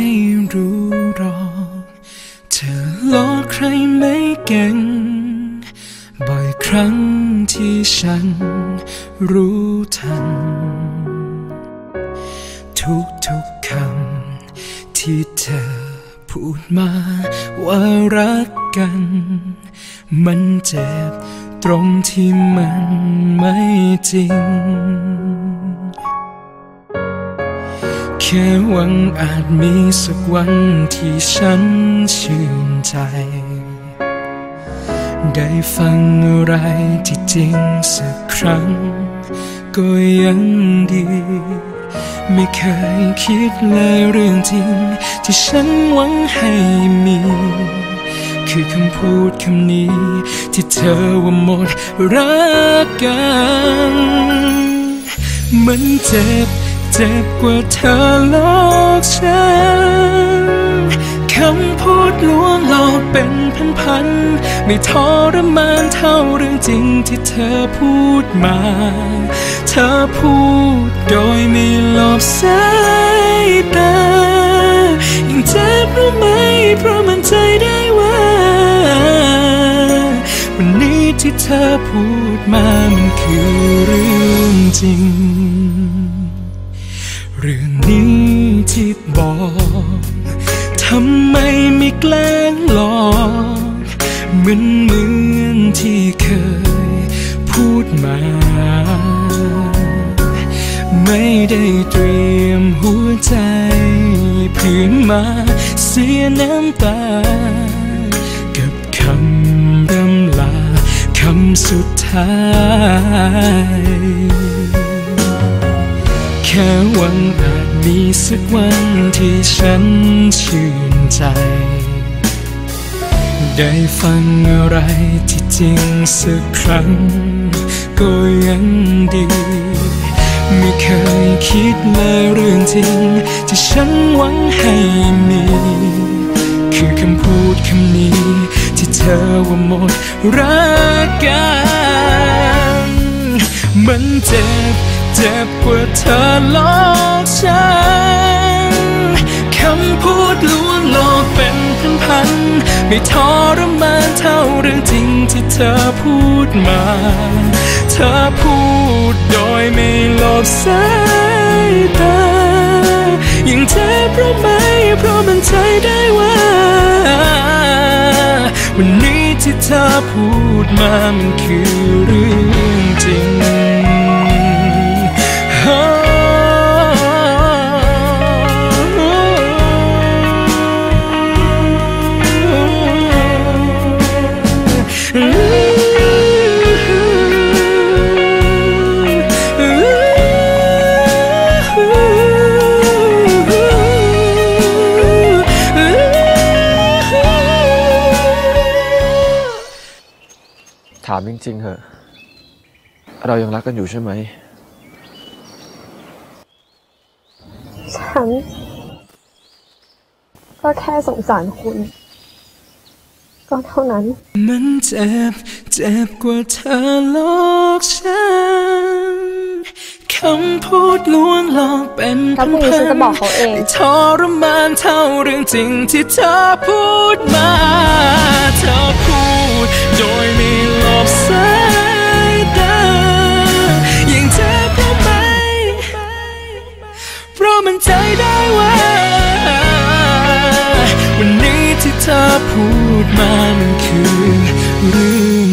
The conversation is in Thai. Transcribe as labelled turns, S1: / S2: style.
S1: ไม่รู้หรอกเธอหลอกใครไม่เก่ง บ่อยครั้งที่ฉันรู้ทัน ทุกทุกคำที่เธอพูดมาว่ารักกัน มันเจ็บตรงที่มันไม่จริง แค่หวังอาจมีสักวันที่ฉันชื่นใจ ได้ฟังอะไรที่จริงสักครั้ง ก็ยังดี ไม่เคยคิดเลยเรื่องจริง ที่ฉันหวังให้มี คือคำพูดคำนี้ ที่เธอว่าหมดรักกัน มันเจ็บ เจ็บกว่าเธอหลอกฉันคำพูดลวงหลอกเป็นพันๆไม่ทรมานเท่าเรื่องจริงที่เธอพูดมา เธอพูดโดยไม่หลบสายตายิ่งเจ็บรู้ไหมเพราะมันใจได้ว่า วันนี้ที่เธอพูดมามันคือเรื่องจริง เรื่องนี้ที่บอกทำไมไม่แกล้งหลอกเหมือนเหมือนที่เคยพูดมา ไม่ได้เตรียมหัวใจเพื่อมาเสียน้ำตา กับคำรำลาคำสุดท้าย ค่หวังอาจมีสักวันที่ฉันชื่นใจ ได้ฟังอะไรที่จริงสักครั้ง ก็ยังดี ไม่เคยคิดเลยเรื่องจริง ที่ฉันหวังให้มี คือคำพูดคำนี้ ที่เธอว่าหมดรักกัน มันเจ็บ เจ็บกว่าเธอหลอกฉัน คำพูดลวงหลอกเป็นพันๆไม่ทรมานเท่าเรื่องจริงที่เธอพูดมา เธอพูดโดยไม่หลบสายตายิ่งเจ็บเพรู้ไหมเพราะมันใจได้ว่า วันนี้ที่เธอพูดมามันคือเรื่อง
S2: ถามจริงๆเหอะ เรายังรักกันอยู่ใช่ไหม
S3: ฉัน ก็แค่สงสารคุณ ก็เท่านั้น
S1: มันเจ็บ เจ็บกว่าเธอหลอกฉันคำพูดลวงหลอกเป็น
S3: แล้วพรุ่งนี้ฉันจะบอกเขาเอง
S1: ไม่ทรมานเท่าเรื่องจริงที่เธอพูด ใจได้ว่า วันนี้ที่เธอพูดมามันคือเรื่อง